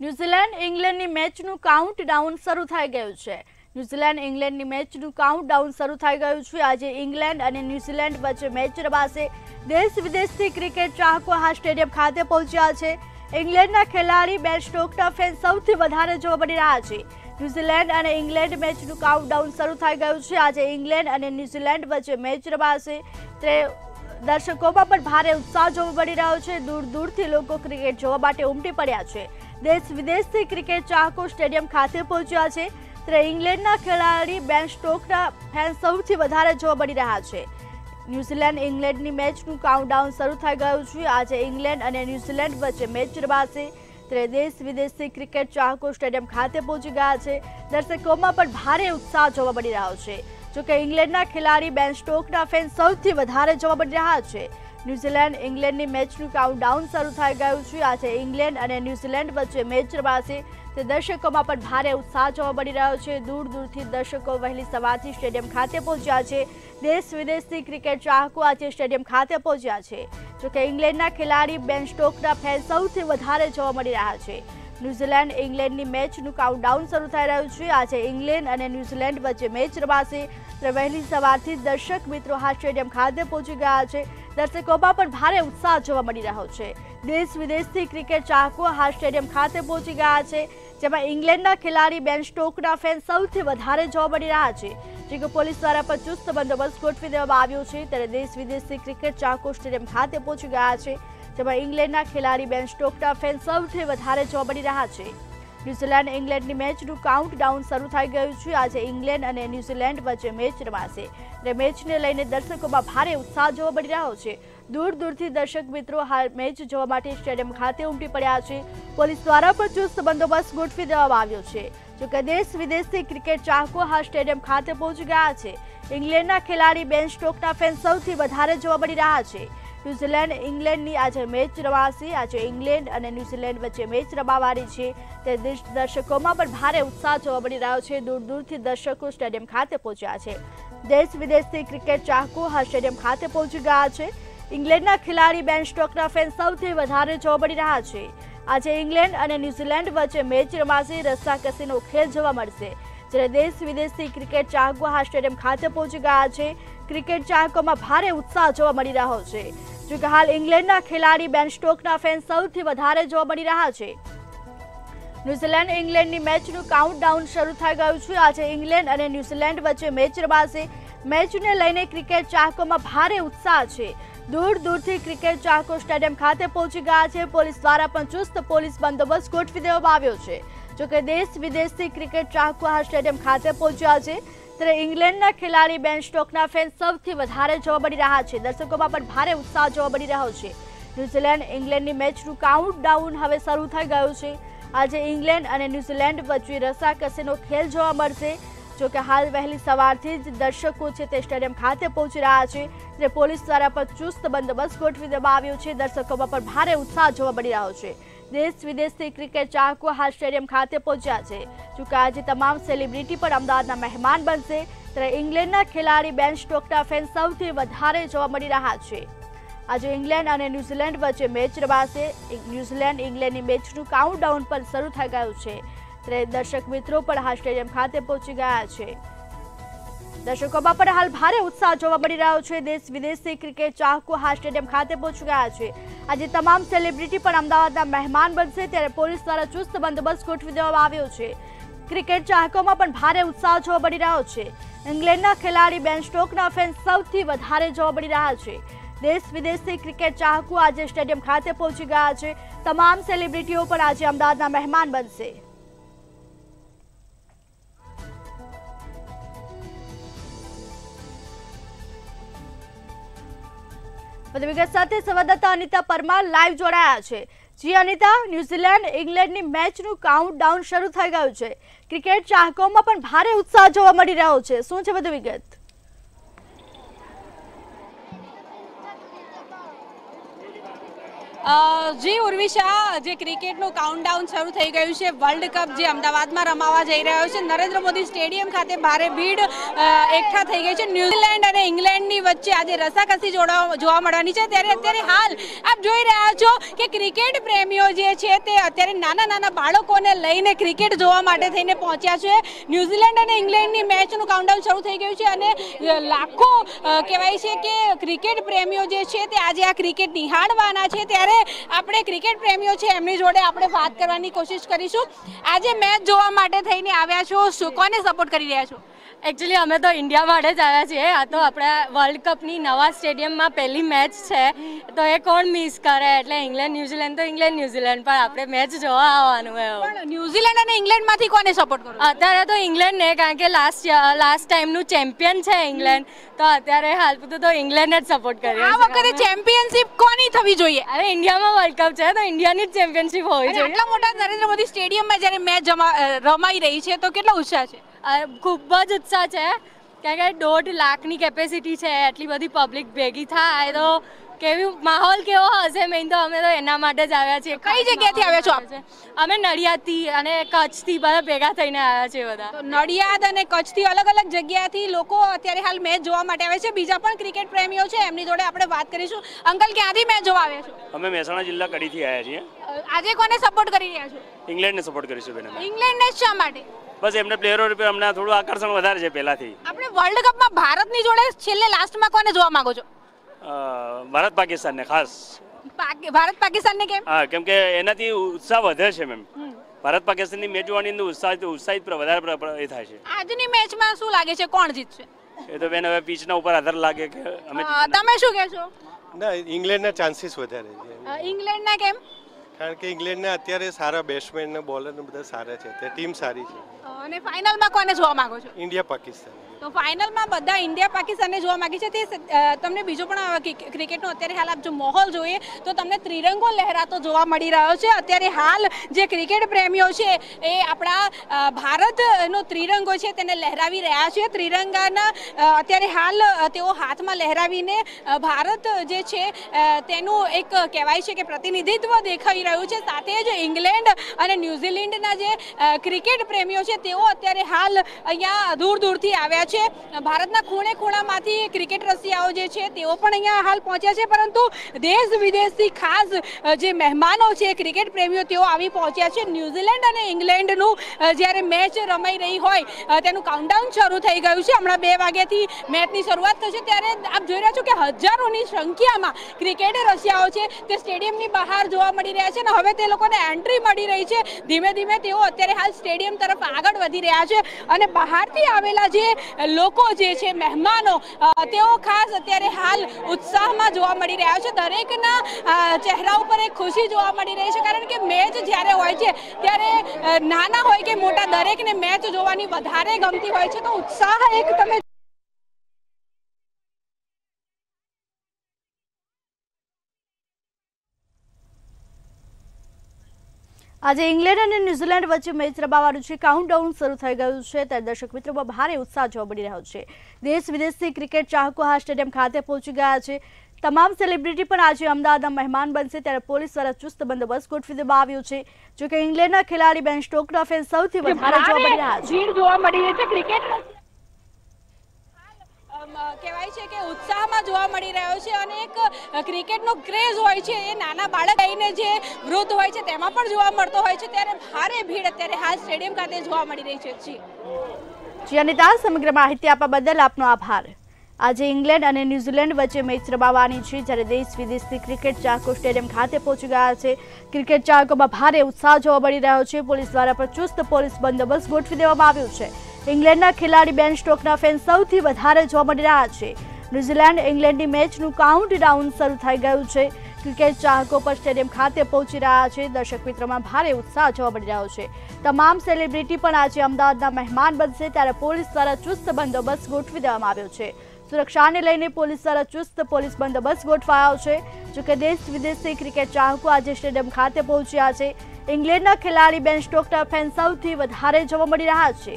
New Zealand ઇંગ્લેન્ડની મેચનું count down શરૂ થઈ ગયું છે. ન્યૂઝીલેન્ડ ઇંગ્લેન્ડની મેચનું કાઉન્ટ ડાઉન શરૂ થઈ ગયું છે. આજે ઇંગ્લેન્ડ અને ન્યૂઝીલેન્ડ વચ્ચે મેચ રમાશે. દેશ વિદેશથી ક્રિકેટ ચાહકો આ સ્ટેડિયમ ખાતે પહોંચ્યા છે. ઇંગ્લેન્ડના ખેલાડી બેન સ્ટોકના ફેન સૌથી વધારે જોવા મળી રહ્યા છે. ન્યૂઝીલેન્ડ અને ઇંગ્લેન્ડ મેચનું કાઉન્ટ ડાઉન શરૂ થઈ ગયું છે. આજે ઇંગ્લેન્ડ અને ન્યૂઝીલેન્ડ વચ્ચે મેચ રમાશે. તે દર્શકોમાં પણ ભારે ઉત્સાહ જોવા મળી રહ્યો છે. દૂર દૂરથી લોકો ક્રિકેટ જોવા માટે ઉમટી પડ્યા છે. દેશ વિદેશથી ક્રિકેટ ચાહકો સ્ટેડિયમ ખાતે પહોંચ્યા છે. ત્યારે ઇંગ્લેન્ડના ખેલાડી બેન સ્ટોકના ફેન સૌથી વધારે જોવા મળી રહ્યા છે. ન્યૂઝીલેન્ડ ઇંગ્લેન્ડની મેચનું કાઉન્ટડાઉન શરૂ થઈ ગયું છે. આજે ઇંગ્લેન્ડ અને ન્યૂઝીલેન્ડ વચ્ચે મેચ રમાશે. ત્યારે દેશ વિદેશથી ક્રિકેટ ચાહકો સ્ટેડિયમ ખાતે પહોંચી ગયા છે. દર્શકોમાં પણ ભારે ઉત્સાહ જોવા મળી રહ્યો છે. જોકે ઇંગ્લેન્ડના ખેલાડી બેન સ્ટોકના ફેન સૌથી વધારે જોવા મળી રહ્યા છે. ન્યૂઝીલેન્ડ ઇંગ્લેન્ડની મેચનું કાઉન્ટડાઉન શરૂ થઈ ગયું છે. આજે ઇંગ્લેન્ડ અને ન્યૂઝીલેન્ડ વચ્ચે મેચ રમાશે. તે દર્શકોમાં પણ ભારે ઉત્સાહ જોવા મળી રહ્યો છે. દૂર દૂરથી દર્શકો વહેલી સવારથી સ્ટેડિયમ ખાતે પહોંચ્યા છે. દેશ વિદેશથી ક્રિકેટ ચાહકો આજે સ્ટેડિયમ ખાતે પહોંચ્યા છે. જોકે ઇંગ્લેન્ડના ખેલાડી બેન સ્ટોકના ફેન સૌથી વધારે જોવા મળી રહ્યા છે. ન્યૂઝીલેન્ડ ઇંગ્લેન્ડની મેચનું કાઉન્ટડાઉન શરૂ થઈ રહ્યું છે. આજે ઇંગ્લેન્ડ અને ન્યૂઝીલેન્ડ વચ્ચે મેચ રમાશે. ત્યારે વહેલી સવારથી દર્શક મિત્રો આ સ્ટેડિયમ ખાતે પહોંચી ગયા છે. દર્શકોમાં પણ ભારે ઉત્સાહ જોવા મળી રહ્યો છે. દેશ વિદેશથી ક્રિકેટ ચાહકો આ સ્ટેડિયમ ખાતે પહોંચી ગયા છે, જેમાં ઇંગ્લેન્ડના ખેલાડી બેન સ્ટોકના ફેન સૌથી વધારે જોવા મળી રહ્યા છે. જે કે પોલીસ દ્વારા પણ ચુસ્ત બંદોબસ્ત ગોઠવી દેવામાં આવ્યો છે, ત્યારે દેશ વિદેશથી ક્રિકેટ ચાહકો સ્ટેડિયમ ખાતે પહોંચી ગયા છે, જેમાં ઇંગ્લેન્ડના ખેલાડી બેન સ્ટોકના ફેન સૌથી વધારે જોવા મળી રહ્યા છે. ન્યૂઝીલેન્ડ ઇંગ્લેન્ડની મેચનું કાઉન્ટ ડાઉન શરૂ થઈ ગયું છે. આજે ઇંગ્લેન્ડ અને ન્યૂઝીલેન્ડ વચ્ચે મેચ રમાશે. અને મેચને લઈને દર્શકોમાં ભારે ઉત્સાહ જોવા મળી રહ્યો છે. દૂર દૂરથી દર્શક મિત્રો હાલ મેચ જોવા માટે સ્ટેડિયમ ખાતે ઉમટી પડ્યા છે. પોલીસ દ્વારા પણ ચુસ્ત બંદોબસ્ત ગોઠવી દેવામાં આવ્યો છે. જોકે દેશ વિદેશથી ક્રિકેટ ચાહકો હાલ સ્ટેડિયમ ખાતે પહોંચી ગયા છે. ઇંગ્લેન્ડના ખેલાડી બેન સ્ટોકના ફેન સૌથી વધારે જોવા મળી રહ્યા છે. ન્યૂઝીલેન્ડ ઇંગ્લેન્ડની આજે મેચ રમાશે. આજે ઇંગ્લેન્ડ અને ન્યૂઝીલેન્ડ વચ્ચે મેચ રમાવાની છે. તે દર્શકોમાં પણ ભારે ઉત્સાહ જોવા મળી રહ્યો છે. દૂર દૂરથી દર્શકો સ્ટેડિયમ ખાતે પહોંચ્યા છે. દેશ વિદેશથી ક્રિકેટ ચાહકો આ સ્ટેડિયમ ખાતે પહોંચી ગયા છે. ઇંગ્લેન્ડના ખેલાડી બેન સ્ટોકના ફેન સૌથી વધારે જોવા મળી રહ્યા છે. આજે ઇંગ્લેન્ડ અને ન્યૂઝીલેન્ડ વચ્ચે મેચ રમાશે. રસ્સાકસીનો ખેલ જોવા મળશે. જ્યારે દેશ વિદેશથી ક્રિકેટ ચાહકો આ સ્ટેડિયમ ખાતે પહોંચી ગયા છે. ક્રિકેટ ચાહકોમાં ભારે ઉત્સાહ જોવા મળી રહ્યો છે. જોકે હાલ ઇંગ્લેન્ડના ખેલાડી બેન સ્ટોકના ફેન સૌથી વધારે જોવા મળી રહ્યા છે. ન્યૂઝીલેન્ડ ઇંગ્લેન્ડની મેચનું કાઉન્ટડાઉન શરૂ થઈ ગયું છે. આજે ઇંગ્લેન્ડ અને ન્યૂઝીલેન્ડ વચ્ચે મેચ રમાશે. મેચને લઈને ક્રિકેટ ચાહકોમાં ભારે ઉત્સાહ છે. દૂર દૂરથી ક્રિકેટ ચાહકો સ્ટેડિયમ ખાતે પહોંચી ગયા છે. પોલીસ દ્વારા પણ ચુસ્ત પોલીસ બંદોબસ્ત ગોઠવી દેવામાં આવ્યો છે. જોકે દેશ વિદેશથી ક્રિકેટ ચાહકો આ સ્ટેડિયમ ખાતે પહોંચ્યા છે. ત્યારે ઇંગ્લેન્ડના ખેલાડી બેન સ્ટોકના ફેન સૌથી વધારે જોવા મળી રહ્યા છે. દર્શકોમાં પણ ભારે ઉત્સાહ જોવા મળી રહ્યો છે. ન્યૂઝીલેન્ડ ઇંગ્લેન્ડની મેચનું કાઉન્ટ ડાઉન હવે શરૂ થઈ ગયું છે. આજે ઇંગ્લેન્ડ અને ન્યૂઝીલેન્ડ વચ્ચે રસાકસીનો ખેલ જોવા મળશે. જો કે હાલ વહેલી સવારથી જ દર્શકો છે તે સ્ટેડિયમ ખાતે પહોંચી રહ્યા છે ત્યારે પોલીસ દ્વારા પણ ચુસ્ત બંદોબસ્ત ગોઠવી દેવામાં આવ્યો છે. દર્શકોમાં પણ ભારે ઉત્સાહ જોવા મળી રહ્યો છે. દેશ વિદેશથી ક્રિકેટ ચાહકો હાલ સ્ટેડિયમ ખાતે પહોંચ્યા છે. જો કે આજે તમામ સેલિબ્રિટી પણ અમદાવાદના મહેમાન બનશે, ત્યારે ઇંગ્લેન્ડના ખેલાડી બેન સ્ટોકના ફેન સૌથી વધારે જોવા મળી રહ્યા છે. આજે ઇંગ્લેન્ડ અને ન્યૂઝીલેન્ડ વચ્ચે મેચ રમાશે. ન્યૂઝીલેન્ડ ઇંગ્લેન્ડની મેચનું કાઉન્ટડાઉન પણ શરૂ થઈ ગયું છે. ત્યારે દર્શક મિત્રો પણ આ સ્ટેડિયમ ખાતે પહોંચી ગયા છે. દર્શકોમાં પણ હાલ ભારે ઉત્સાહ જોવા મળી રહ્યો છે. દેશ વિદેશથી ક્રિકેટ ચાહકો આ સ્ટેડિયમ ખાતે પહોંચી ગયા છે. આજે તમામ સેલિબ્રિટી પણ અમદાવાદના મહેમાન બનશે ત્યારે પોલીસ દ્વારા ચુસ્ત બંદોબસ્ત ગોઠવી દેવામાં આવ્યો છે. ક્રિકેટ ચાહકોમાં પણ ભારે ઉત્સાહ જોવા મળી રહ્યો છે. ઇંગ્લેન્ડના ખેલાડી બેન સ્ટોકના ફેન્સ સૌથી વધારે જોવા મળી રહ્યા છે. દેશ વિદેશથી ક્રિકેટ ચાહકો આજે સ્ટેડિયમ ખાતે પહોંચી ગયા છે. તમામ સેલિબ્રિટીઓ પણ આજે અમદાવાદના મહેમાન બનશે. વધુ વિગત સાથે સંવાદદાતા અનિતા પરમાર લાઈવ જોડાયા છે. જી અનિતા, ન્યુઝીલેન્ડ, ઇંગ્લેન્ડની મેચનું કાઉન્ટ ડાઉન શરૂ થઈ ગયું છે. ક્રિકેટ ચાહકોમાં પણ ભારે ઉત્સાહ જોવા મળી રહ્યો છે. શું છે વધુ વિગત? જી ઉર્વિશા જે ક્રિકેટનું કાઉન્ટડાઉન શરૂ થઈ ગયું છે વર્લ્ડ કપ જે અમદાવાદમાં રમાવા જઈ રહ્યો છે. નરેન્દ્ર મોદી સ્ટેડિયમ ખાતે ભારે ભીડ એકઠા થઈ ગઈ છે. ન્યૂઝીલેન્ડ અને ઇંગ્લેન્ડની વચ્ચે આજે રસાકસી જોવા મળવાની છે. ત્યારે અત્યારે હાલ આપ જોઈ રહ્યા છો કે ક્રિકેટ પ્રેમીઓ જે છે તે અત્યારે નાના નાના બાળકોને લઈને ક્રિકેટ જોવા માટે થઈને પહોંચ્યા છે. ન્યૂઝીલેન્ડ અને ઇંગ્લેન્ડની મેચનું કાઉન્ટડાઉન શરૂ થઈ ગયું છે અને લાખો કહેવાય છે કે ક્રિકેટ પ્રેમીઓ જે છે તે આજે આ ક્રિકેટ નિહાળવાના છે. ત્યારે આપણે ક્રિકેટ પ્રેમીઓ છે, એમની જોડે આપણે વાત કરવાની કોશિશ કરીશું. આજે મેચ જોવા માટે થઈને આવ્યા છો કોને સપોર્ટ કરી રહ્યા છો? એકચ્યુઅલી અમે તો ઇન્ડિયા માટે જ આવ્યા છીએ. આ તો આપણા વર્લ્ડ કપની નવા સ્ટેડિયમમાં પહેલી મેચ છે. તો એ કોણ મિસ કરે? એટલે ઇંગ્લેન્ડ ન્યૂઝીલેન્ડ તો ઇંગ્લેન્ડ ન્યૂઝીલેન્ડ પણ આપણે મેચ જોવા આવવાનું હોય પણ ન્યૂઝીલેન્ડ અને ઇંગ્લેન્ડમાંથી કોને સપોર્ટ કરો? અત્યારે તો ઇંગ્લેન્ડને કારણ કે લાસ્ટ લાસ્ટ ટાઈમનું ચેમ્પિયન છે ઇંગ્લેન્ડ તો અત્યારે હાલ પૂરતું તો ઇંગ્લેન્ડ જ સપોર્ટ કરીએ આ વખતે ચેમ્પિયનશિપ કોની થવી જોઈએ? અરે ઇન્ડિયામાં વર્લ્ડ કપ છે તો ઇન્ડિયાની જ ચેમ્પિયનશિપ હોવી છે જોઈએ. આટલા મોટા નરેન્દ્ર મોદી સ્ટેડિયમમાં જ્યારે મેચ રમાઈ રહી છે તો કેટલો ઉત્સાહ છે? ખૂબ જ ઉત્સાહ છે. કારણ કે દોઢ લાખની કેપેસિટી છે એટલી બધી પબ્લિક ભેગી થાય તો કેવી માહોલ કેવો હશે? મેઇન તો અમે તો એના માટે જ આવ્યા છીએ. કઈ જગ્યાથી આવ્યા છો અમે નડિયાદથી અને કચ્છથી બધા ભેગા થઈને આવ્યા છે બધા. નડિયાદ અને કચ્છથી અલગ અલગ જગ્યાથી લોકો અત્યારે હાલ મેચ જોવા માટે આવે છે. બીજા પણ ક્રિકેટ પ્રેમીઓ છે એમની જોડે આપણે વાત કરીશું. અંકલ ક્યાંથી મેચ જોવા આવ્યા છો? અમે મહેસાણા જિલ્લા કડીથી આવ્યા છીએ. આજે કોને સપોર્ટ કરી રહ્યા છો? ઇંગ્લેન્ડને સપોર્ટ કરીશું બેન ઇંગ્લેન્ડને શા માટે? બસ એમને પ્લેયરો રૂપે અમને થોડું આકર્ષણ વધારે છે પહેલાથી. આપણે વર્લ્ડ કપમાં ભારતની જોડે છેલ્લે લાસ્ટમાં કોને જોવા માંગો છો? ભારત પાકિસ્તાનને ખાસ. ભારત પાકિસ્તાનને કેમ? હા કેમ કે એનાથી ઉત્સાહ વધે છે મેમ ભારત પાકિસ્તાનની મેચ જોવાની અંદર ઉત્સાહ ઉત્સાહિત પ્ર- વધારે એ થાય છે. આજની મેચમાં શું લાગે છે? કોણ જીતશે? એ તો બેન હવે પીચના ઉપર આધાર લાગે કે અમે તમે શું કહેશો? ના ઇંગ્લેન્ડના ચાન્સીસ વધારે છે. ઇંગ્લેન્ડના કેમ? કારણ કે ઇંગ્લેન્ડને અત્યારે સારા બેટ્સમેન ને બોલર બધા સારા છે. તે ટીમ સારી છે. અને ફાઇનલમાં કોને જોવા માંગો છો? ઇન્ડિયા પાકિસ્તાન. તો ફાઇનલમાં બધા ઇન્ડિયા પાકિસ્તાનને જોવા માગે છે. તે તમને બીજો પણ ક્રિકેટનો અત્યારે હાલ આપ જો માહોલ જોઈએ, તો તમને ત્રિરંગો લહેરાતો જોવા મળી રહ્યો છે. અત્યારે હાલ જે ક્રિકેટ પ્રેમીઓ છે, એ આપણા ભારતનો ત્રિરંગો છે, તેને લહેરાવી રહ્યા છે. ત્રિરંગાના અત્યારે હાલ તેઓ હાથમાં લહેરાવીને ભારત જે છે તેનું એક કહેવાય છે કે પ્રતિનિધિત્વ દેખાઈ રહ્યું છે. સાથે જ ઇંગ્લેન્ડ અને ન્યૂઝીલેન્ડના જે ક્રિકેટ પ્રેમીઓ છે, તેઓ અત્યારે હાલ અહીંયા દૂર દૂરથી આવ્યા છે. ભારતના ખૂણે ખૂણામાંથી ક્રિકેટ રસિયાઓ જે છે, તેઓ પણ અહીંયા હાલ પહોંચ્યા છે, પરંતુ દેશ વિદેશથી ખાસ જે મહેમાનો છે, ક્રિકેટ પ્રેમીઓ, તેઓ આવી પહોંચ્યા છે. ન્યૂઝીલેન્ડ અને ઇંગ્લેન્ડનું જ્યારે મેચ રમાઈ રહી હોય તેનું કાઉન્ટડાઉન શરૂ થઈ ગયું છે. હમણાં બે વાગ્યાથી મેચની શરૂઆત થશે. ત્યારે આપ જોઈ રહ્યા છો કે હજારોની સંખ્યામાં ક્રિકેટ રસિયાઓ છે તે સ્ટેડિયમની બહાર જોવા મળી રહ્યા છે અને હવે તે લોકોને એન્ટ્રી મળી રહી છે. ધીમે ધીમે તેઓ અત્યારે હાલ સ્ટેડિયમ તરફ આગળ વધી રહ્યા છે અને બહારથી આવેલા જે લોકો જે છે, મહેમાનો તેઓ ખાસ અત્યારે હાલ ઉત્સાહમાં જોવા મળી રહ્યા છે. દરેકના ચહેરા ઉપર એક ખુશી જોવા મળી રહી છે, કારણ કે મેચ જ્યારે હોય છે, ત્યારે નાના હોય કે મોટા, દરેકને મેચ જોવાની વધારે ગમતી હોય છે. તો ઉત્સાહ એક તમે આજે ઇંગ્લેન્ડ અને ન્યૂઝીલેન્ડ વચ્ચે મેચ રમાવાનું છે. કાઉન્ટડાઉન શરૂ થઈ ગયું છે. ત્યારે દર્શક મિત્રોમાં ભારે ઉત્સાહ જોવા મળી રહ્યો છે. દેશ વિદેશથી ક્રિકેટ ચાહકો આ સ્ટેડિયમ ખાતે પહોંચી ગયા છે. તમામ સેલિબ્રિટી પણ આજે અમદાવાદના મહેમાન બનશે ત્યારે પોલીસ દ્વારા ચુસ્ત બંદોબસ્ત ગોઠવી દેવામાં આવ્યો છે. જોકે ઇંગ્લેન્ડના ખેલાડી બેન સ્ટોકના ફેન સૌથી વધારે જોવા મળી રહ્યા છે ભીડ જોવા મળી રહી છે ક્રિકેટ કહેવાય છે કે ઉત્સાહમાં જોવા મળી રહ્યો છે અને એક ક્રિકેટનો ક્રેઝ હોય છે. એ નાના બાળક લઈને જે વૃદ્ધ હોય છે તેમાં પણ જોવા મળતો હોય છે. ત્યારે ભારે ભીડ અત્યારે હાલ સ્ટેડિયમ ખાતે જોવા મળી રહી છે. જી, અનિતા, સમગ્ર માહિતી આપવા બદલ આપનો આભાર. આજે ઇંગ્લેન્ડ અને ન્યૂઝીલેન્ડ વચ્ચે મેચ રમાવાની છે જ્યારે દેશ વિદેશથી ક્રિકેટ ચાહકો સ્ટેડિયમ ખાતે પહોંચી ગયા છે. ક્રિકેટ ચાહકોમાં ભારે ઉત્સાહ જોવા મળી રહ્યો છે. પોલીસ દ્વારા પણ ચુસ્ત પોલીસ બંદોબસ્ત ગોઠવી દેવામાં આવ્યો છે. ઇંગ્લેન્ડના ખેલાડી બેન સ્ટોકના ફેન સૌથી વધારે જોવા મળી રહ્યા છે. ન્યૂઝીલેન્ડ ઇંગ્લેન્ડની મેચનું કાઉન્ટ ડાઉન શરૂ થઈ ગયું છે. ક્રિકેટ ચાહકો પર સ્ટેડિયમ ખાતે પહોંચી રહ્યા છે. દર્શક મિત્રોમાં ભારે ઉત્સાહ જોવા મળી રહ્યો છે. તમામ સેલિબ્રિટી પણ આજે અમદાવાદના મહેમાન બનશે ત્યારે પોલીસ દ્વારા ચુસ્ત બંદોબસ્ત ગોઠવી દેવામાં આવ્યો છે. સુરક્ષાને લઈને પોલીસ દ્વારા ચુસ્ત પોલીસ બંદોબસ્ત ગોઠવાયો છે. જોકે દેશ વિદેશથી ક્રિકેટ ચાહકો આજે સ્ટેડિયમ ખાતે પહોંચ્યા છે. ઇંગ્લેન્ડના ખેલાડી બેન સ્ટોકના ફેન સૌથી વધારે જોવા મળી રહ્યા છે.